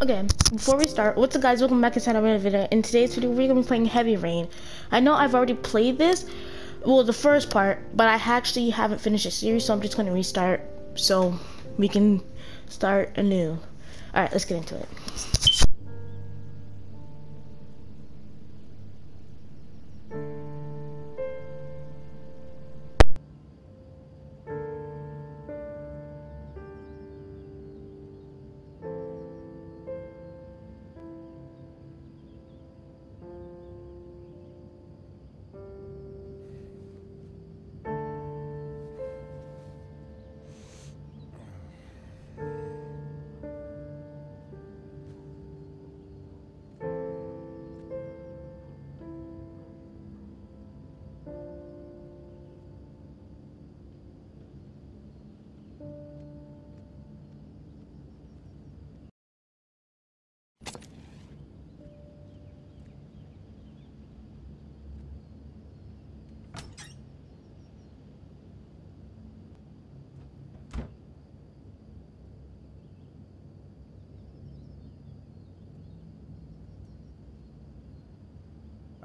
Okay, before we start, what's up guys, welcome back to another video. In today's video, we're gonna be playing Heavy Rain. I know I've already played this, well, the first part, but I actually haven't finished the series, so I'm just gonna restart so we can start anew. Alright, let's get into it.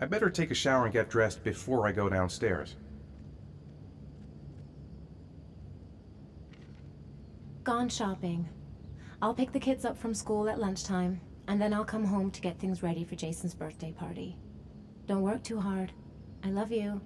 I better take a shower and get dressed before I go downstairs. Gone shopping. I'll pick the kids up from school at lunchtime, and then I'll come home to get things ready for Jason's birthday party. Don't work too hard. I love you.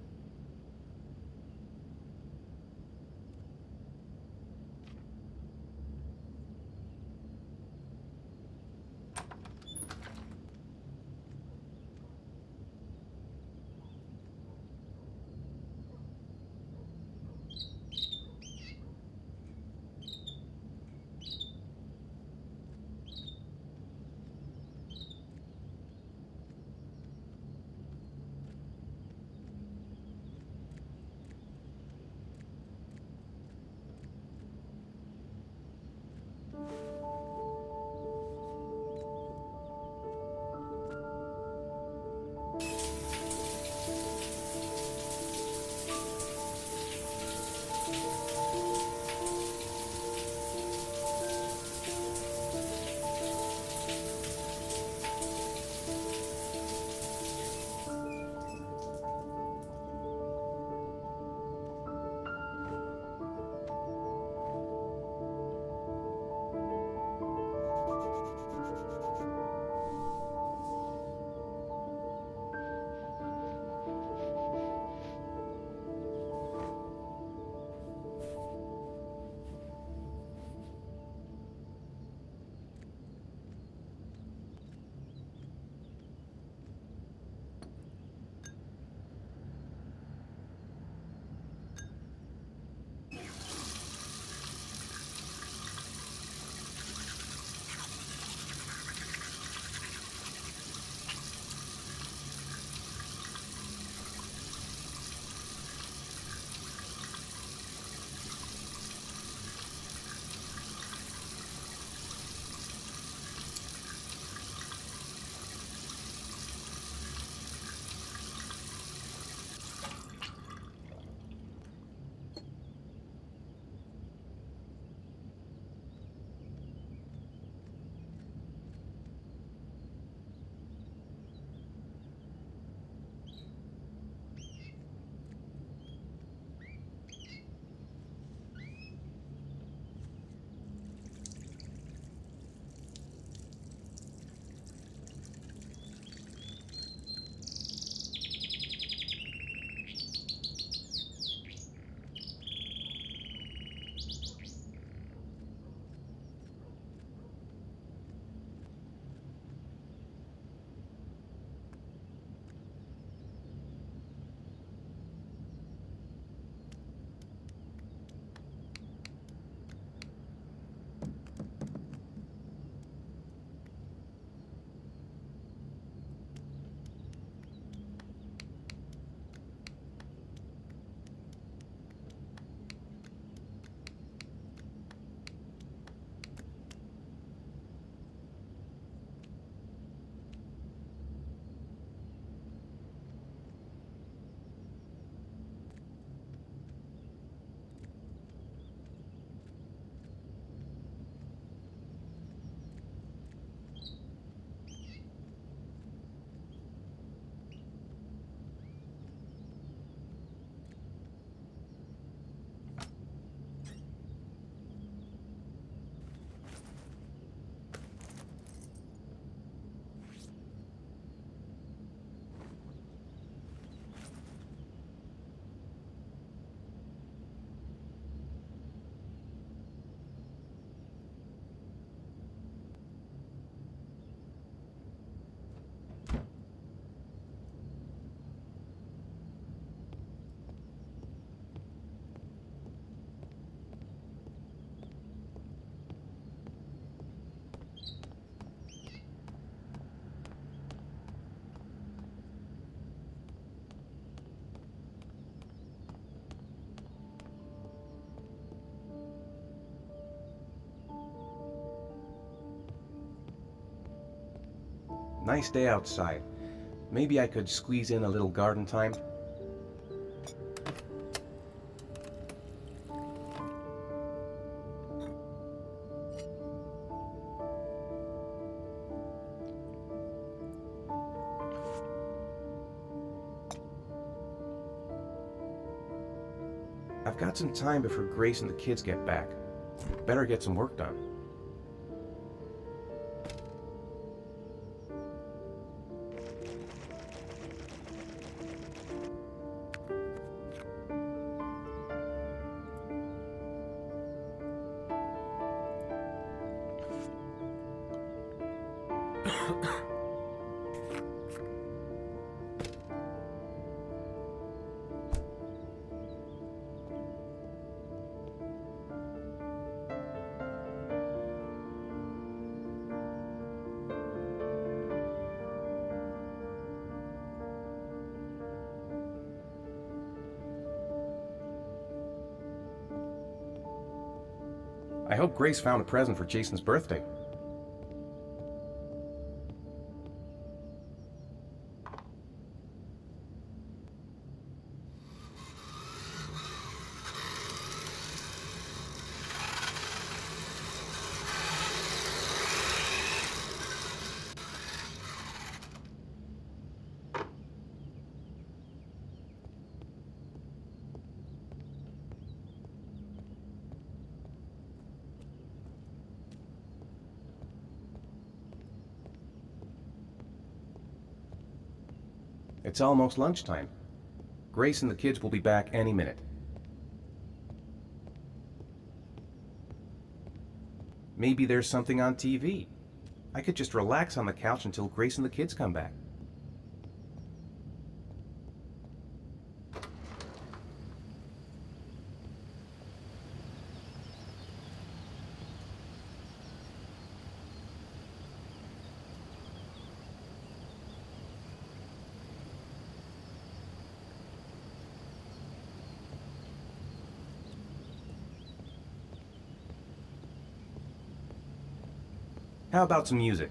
Nice day outside. Maybe I could squeeze in a little garden time? I've got some time before Grace and the kids get back. Better get some work done. I hope Grace found a present for Jason's birthday. It's almost lunchtime. Grace and the kids will be back any minute. Maybe there's something on TV. I could just relax on the couch until Grace and the kids come back. How about some music?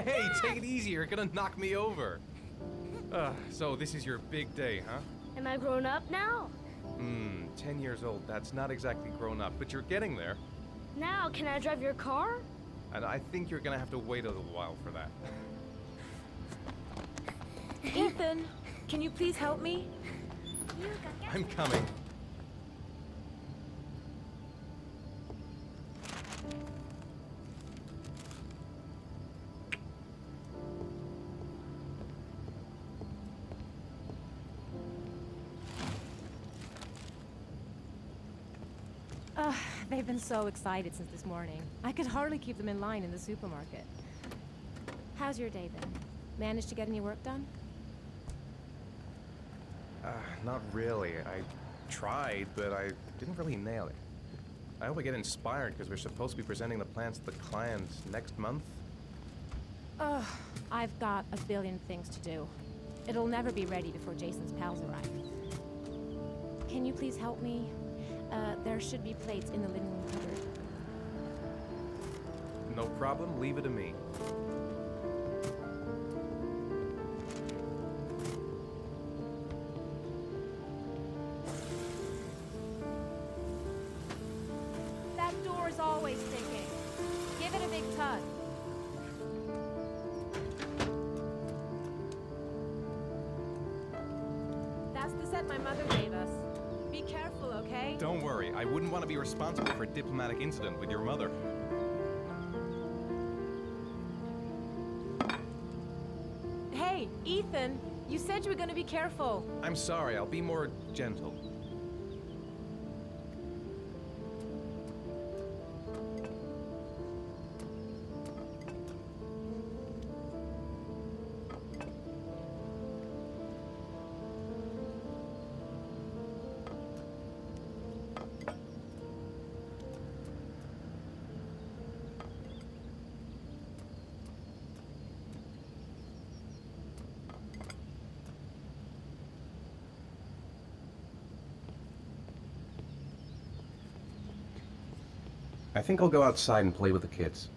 Hey, take it easy. You're gonna knock me over. Uh, so this is your big day, huh? Am I grown up now? Hmm, 10 years old. That's not exactly grown up, but you're getting there. Now, can I drive your car? And I think you're gonna have to wait a little while for that. Ethan, can you please help me? I'm coming. They've been so excited since this morning. I could hardly keep them in line in the supermarket. How's your day then? Managed to get any work done? Uh, not really. I tried, but I didn't really nail it. I hope I get inspired because we're supposed to be presenting the plans to the clients next month. Ugh, I've got a billion things to do. It'll never be ready before Jason's pals arrive. Can you please help me? Uh, there should be plates in the living room cupboard. No problem, leave it to me. That door is always sticking. Give it a big tug. That's the set my mother gave us. Be careful, okay? Don't worry, I wouldn't want to be responsible for a diplomatic incident with your mother. Hey, Ethan, you said you were gonna be careful. I'm sorry, I'll be more gentle. I think I'll go outside and play with the kids.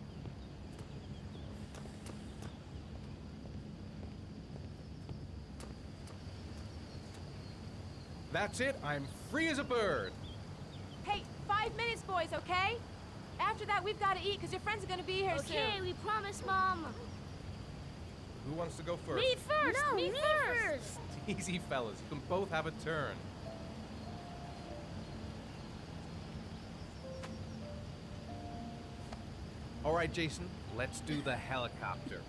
That's it, I'm free as a bird. Hey, five minutes, boys, okay? After that, we've got to eat because your friends are gonna be here Okay, soon. Okay, we promise, Mom. Who wants to go first? Me first. No, me, me first. Easy, fellas. You can both have a turn. All right, Jason, let's do the helicopter.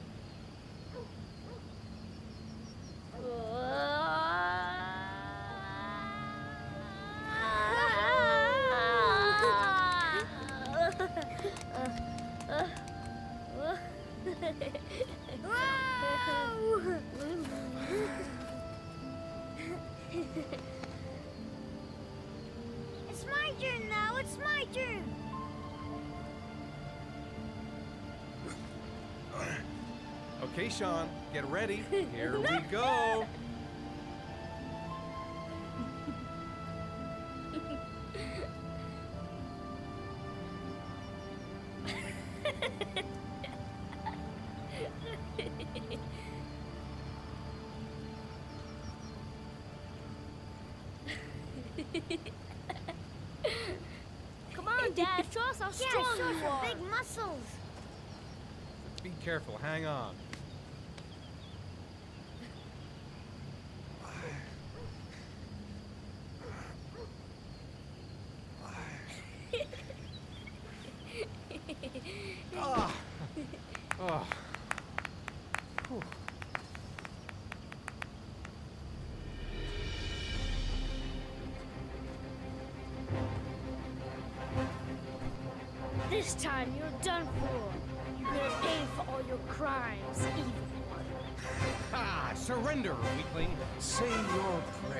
Shaun, get ready. Here we go. Come on, Dad. Show us how Yeah, strong show you some are. big muscles. Be careful, hang on. This time you're done for. You're gonna pay for all your crimes, evil. Ah, surrender, weakling. Say your prayer.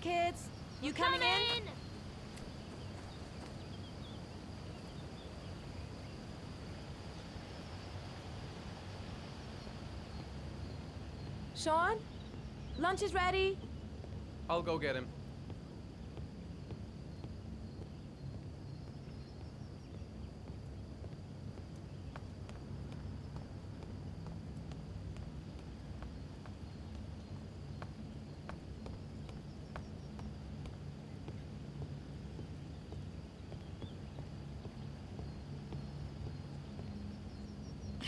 Kids. You coming, coming in? in? Shaun? Lunch is ready. I'll go get him.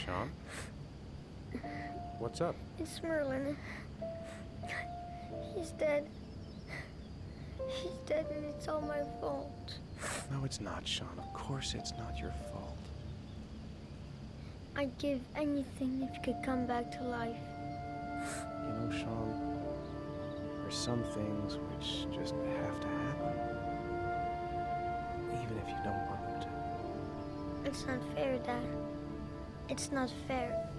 Shaun? What's up? It's Merlin. He's dead. He's dead and it's all my fault. No, it's not, Shaun. Of course it's not your fault. I'd give anything if you could come back to life. You know, Shaun, there's some things which just have to happen. Even if you don't want them to. It's not fair, Dad. It's not fair.